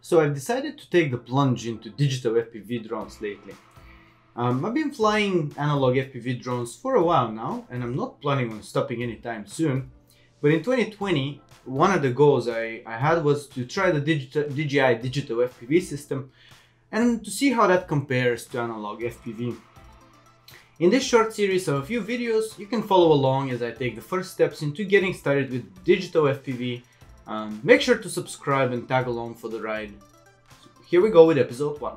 So I've decided to take the plunge into digital FPV drones lately. Um, I've been flying analog FPV drones for a while now, and I'm not planning on stopping anytime soon. But in 2020, one of the goals I, I had was to try the digital, DJI digital FPV system and to see how that compares to analog FPV. In this short series of a few videos, you can follow along as I take the first steps into getting started with digital FPV. Um, make sure to subscribe and tag along for the ride. So here we go with episode 1.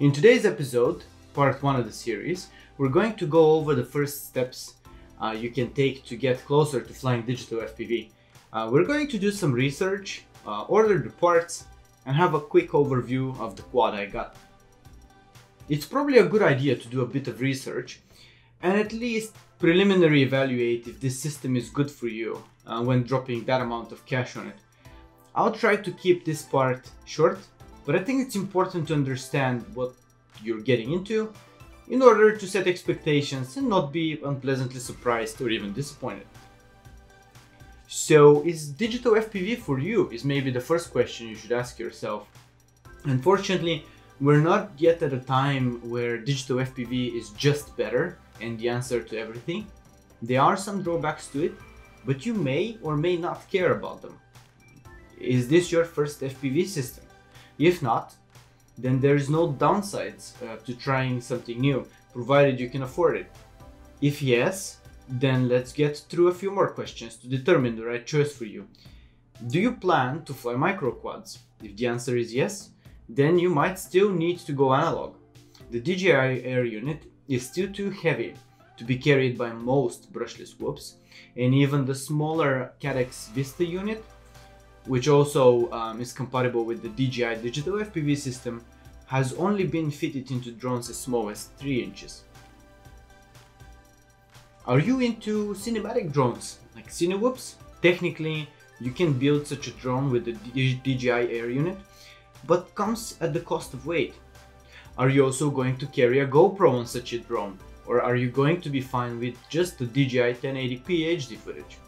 In today's episode, part 1 of the series, we're going to go over the first steps uh, you can take to get closer to flying digital FPV. Uh, we're going to do some research, uh, order the parts, and have a quick overview of the quad I got. It's probably a good idea to do a bit of research and at least preliminary evaluate if this system is good for you uh, when dropping that amount of cash on it. I'll try to keep this part short, but I think it's important to understand what you're getting into in order to set expectations and not be unpleasantly surprised or even disappointed. So, is digital FPV for you? Is maybe the first question you should ask yourself. Unfortunately, we're not yet at a time where digital FPV is just better and the answer to everything. There are some drawbacks to it, but you may or may not care about them. Is this your first FPV system? If not, then there is no downsides uh, to trying something new, provided you can afford it. If yes, then let's get through a few more questions to determine the right choice for you. Do you plan to fly microquads? If the answer is yes, then you might still need to go analog. The DJI Air unit is still too heavy to be carried by most brushless whoops, and even the smaller Caddx Vista unit which also um, is compatible with the DJI digital FPV system, has only been fitted into drones as small as 3 inches. Are you into cinematic drones, like Cinewhoops? Technically, you can build such a drone with the DJI Air unit, but comes at the cost of weight. Are you also going to carry a GoPro on such a drone? Or are you going to be fine with just the DJI 1080p HD footage?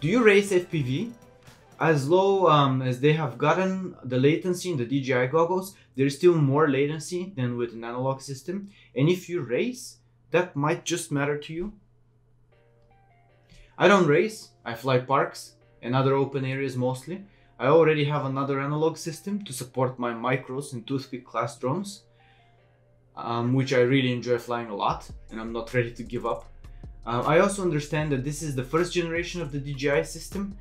Do you race FPV as low um, as they have gotten the latency in the DJI goggles, there's still more latency than with an analog system. And if you race, that might just matter to you. I don't race, I fly parks and other open areas mostly. I already have another analog system to support my micros and toothpick class drones, um, which I really enjoy flying a lot and I'm not ready to give up. Uh, I also understand that this is the first generation of the DJI system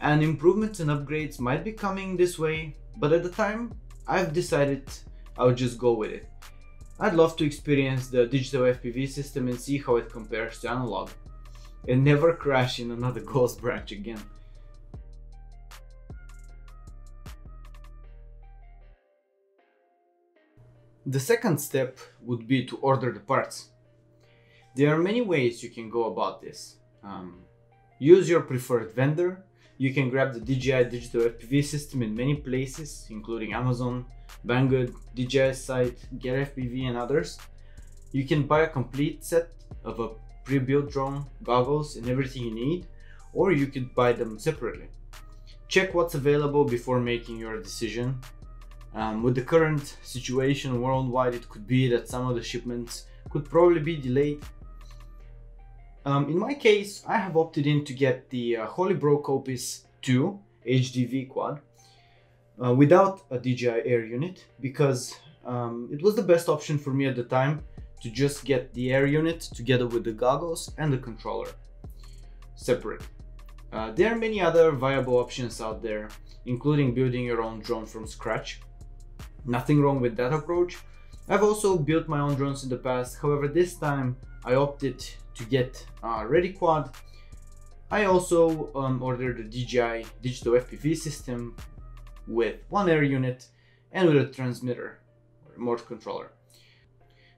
and improvements and upgrades might be coming this way, but at the time, I've decided I would just go with it. I'd love to experience the digital FPV system and see how it compares to analog, and never crash in another ghost branch again. The second step would be to order the parts. There are many ways you can go about this. Um, use your preferred vendor you can grab the DJI digital FPV system in many places, including Amazon, Banggood, DJI site, Get FPV and others. You can buy a complete set of a pre-built drone, goggles and everything you need, or you could buy them separately. Check what's available before making your decision. Um, with the current situation worldwide, it could be that some of the shipments could probably be delayed um, in my case, I have opted in to get the uh, Holybro Kopis 2 HDV quad uh, without a DJI Air unit because um, it was the best option for me at the time to just get the air unit together with the goggles and the controller separate. Uh, there are many other viable options out there, including building your own drone from scratch. Nothing wrong with that approach. I've also built my own drones in the past, however this time I opted to get a ready quad. I also um, ordered the DJI digital FPV system with one air unit and with a transmitter remote controller.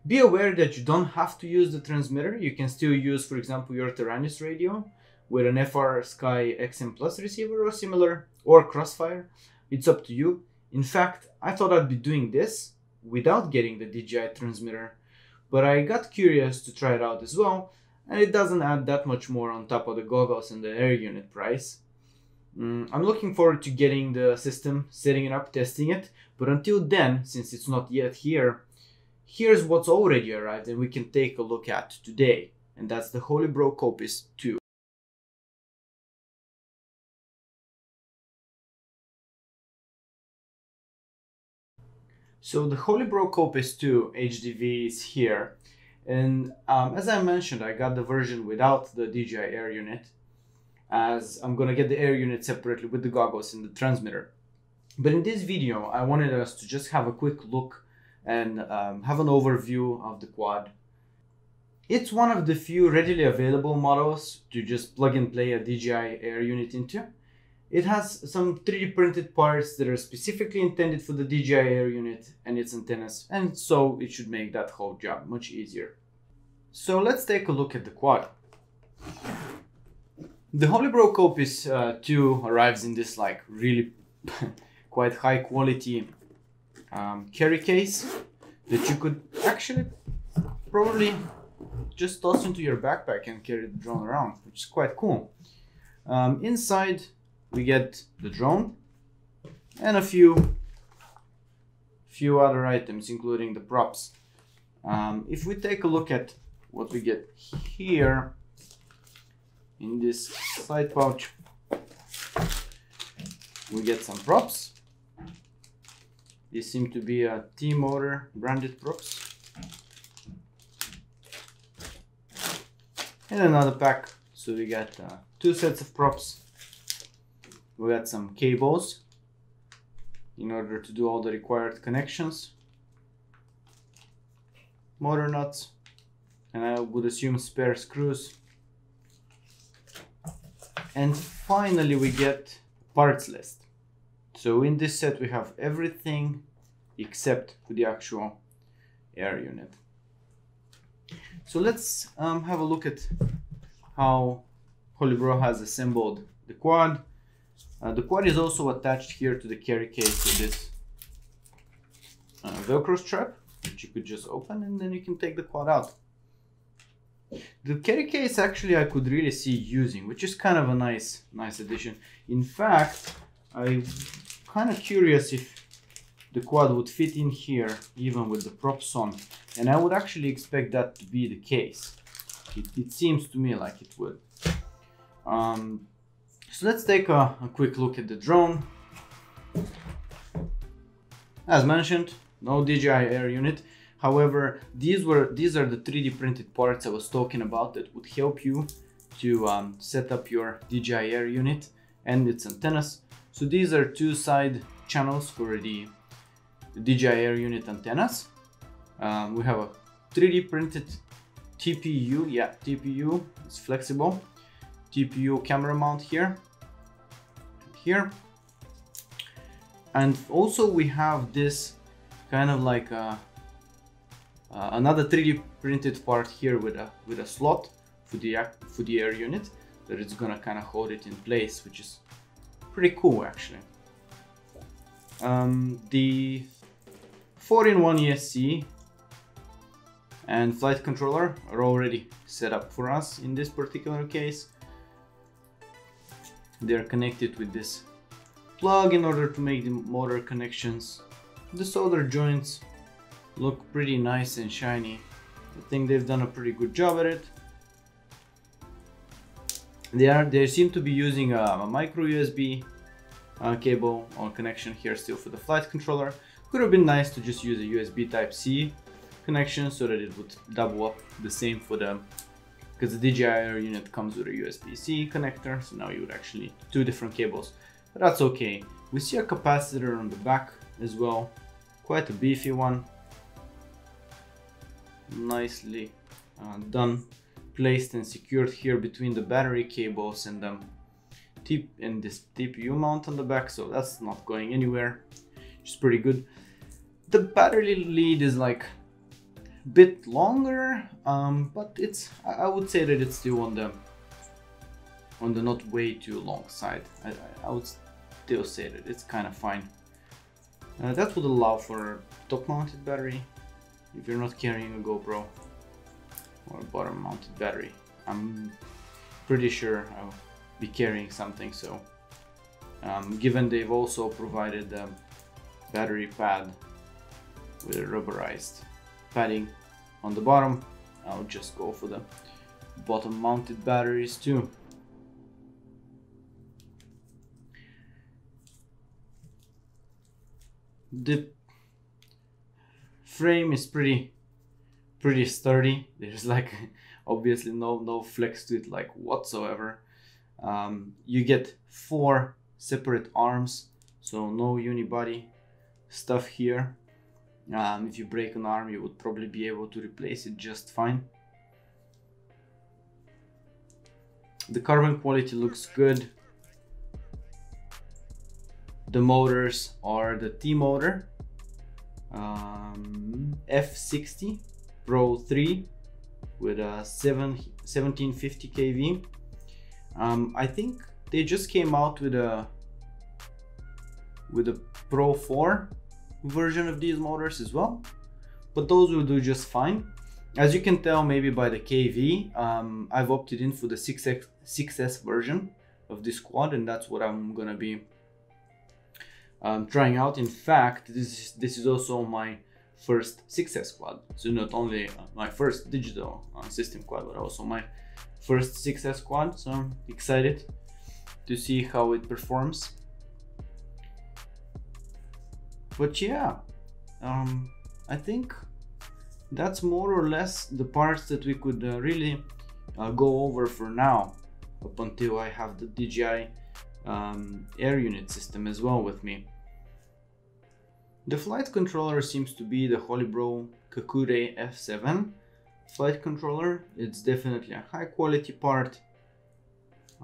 Be aware that you don't have to use the transmitter. You can still use, for example, your Taranis radio with an FrSky XM Plus receiver or similar, or Crossfire. It's up to you. In fact, I thought I'd be doing this without getting the DJI transmitter, but I got curious to try it out as well and it doesn't add that much more on top of the goggles and the air unit price. Mm, I'm looking forward to getting the system, setting it up, testing it. But until then, since it's not yet here, here's what's already arrived and we can take a look at today. And that's the Holybro Kopis 2. So the Holybro Kopis 2 HDV is here. And um, as I mentioned, I got the version without the DJI Air unit as I'm gonna get the air unit separately with the goggles and the transmitter. But in this video, I wanted us to just have a quick look and um, have an overview of the quad. It's one of the few readily available models to just plug and play a DJI Air unit into. It has some 3D printed parts that are specifically intended for the DJI Air unit and its antennas, and so it should make that whole job much easier. So let's take a look at the quad. The Holybro Kopis uh, 2 arrives in this like really quite high quality um, carry case that you could actually probably just toss into your backpack and carry the drone around, which is quite cool. Um, inside we get the drone and a few few other items including the props. Um, if we take a look at what we get here, in this side pouch we get some props. These seem to be a T-Motor branded props. And another pack. So we got uh, two sets of props we got some cables in order to do all the required connections motor nuts and I would assume spare screws and finally we get parts list. So in this set we have everything except for the actual air unit. So let's um, have a look at how Holybro has assembled the quad. Uh, the quad is also attached here to the carry case with this uh, velcro strap which you could just open and then you can take the quad out. The carry case actually I could really see using, which is kind of a nice, nice addition. In fact, I'm kind of curious if the quad would fit in here even with the props on. And I would actually expect that to be the case. It, it seems to me like it would. Um, so let's take a, a quick look at the drone. As mentioned, no DJI Air unit. However, these were these are the 3D printed parts I was talking about that would help you to um, set up your DJI Air unit and its antennas. So these are two side channels for the DJI Air unit antennas. Um, we have a 3D printed TPU, yeah, TPU, it's flexible. TPU camera mount here, here. And also we have this kind of like a uh, another 3D printed part here with a with a slot for the for the air unit that it's gonna kind of hold it in place, which is pretty cool actually. Um, the 4-in-1 ESC and flight controller are already set up for us in this particular case. They're connected with this plug in order to make the motor connections. The solder joints look pretty nice and shiny. I think they've done a pretty good job at it. They are they seem to be using a, a micro USB uh, cable or connection here still for the flight controller. Could have been nice to just use a USB Type C connection so that it would double up the same for the because the DJI unit comes with a USB-C connector, so now you would actually need two different cables, but that's okay. We see a capacitor on the back as well, quite a beefy one. Nicely uh, done. Placed and secured here between the battery cables and the tip and this TPU mount on the back so that's not going anywhere which is pretty good. The battery lead is like bit longer um, but it's I would say that it's still on the on the not way too long side I, I would still say that it's kind of fine uh, that would allow for top mounted battery if you're not carrying a GoPro or bottom mounted battery. I'm pretty sure I'll be carrying something so um, given they've also provided a battery pad with rubberized padding on the bottom. I'll just go for the bottom mounted batteries too. The frame is pretty pretty sturdy. There's like obviously no no flex to it like whatsoever. Um, you get four separate arms, so no unibody stuff here. Um, if you break an arm, you would probably be able to replace it just fine. The carbon quality looks good. The motors are the T motor um, F60 Pro 3 with a 7, 1750 kV. Um, I think they just came out with a with a Pro 4 version of these motors as well, but those will do just fine. As you can tell maybe by the KV, um, I've opted in for the 6X, 6S version of this quad and that's what I'm gonna be um, trying out. In fact, this is, this is also my first 6S quad. So not only my first digital uh, system quad, but also my first 6S quad. So I'm excited to see how it performs. But yeah, um, I think that's more or less the parts that we could uh, really uh, go over for now up until I have the DJI um, air unit system as well with me. The flight controller seems to be the Holybro Kakute F7 flight controller. It's definitely a high quality part.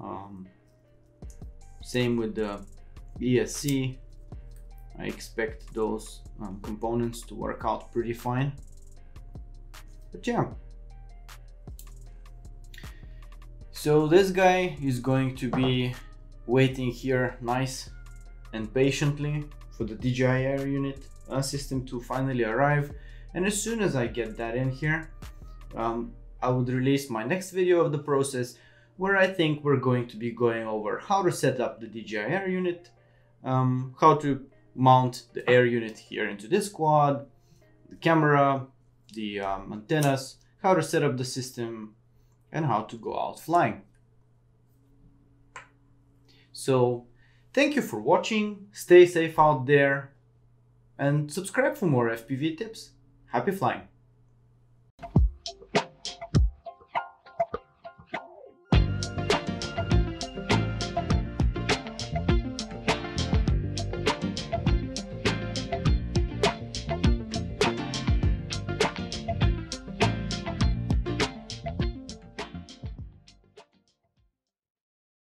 Um, same with the ESC. I expect those um, components to work out pretty fine. But yeah. So this guy is going to be waiting here nice and patiently for the DJI Air unit uh, system to finally arrive. And as soon as I get that in here, um, I would release my next video of the process where I think we're going to be going over how to set up the DJI Air unit, um, how to mount the air unit here into this quad, the camera, the um, antennas, how to set up the system, and how to go out flying. So Thank you for watching, stay safe out there, and subscribe for more FPV tips. Happy flying!